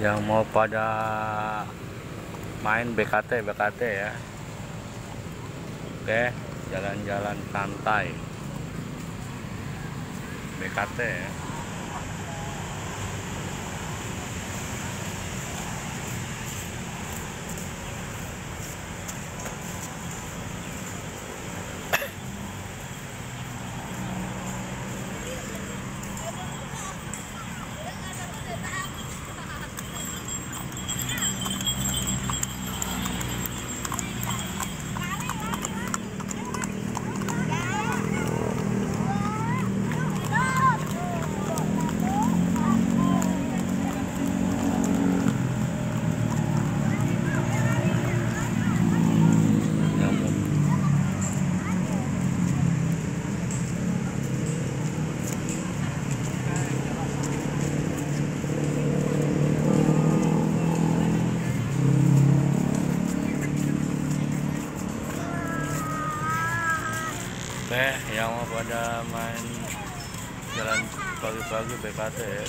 yang mau pada main BKT BKT ya. Oke jalan-jalan santai. BKT ya Oke, yang mau pada main jalan pagi-pagi BKT ya.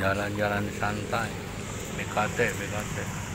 Jalan-jalan santai. BKT BKT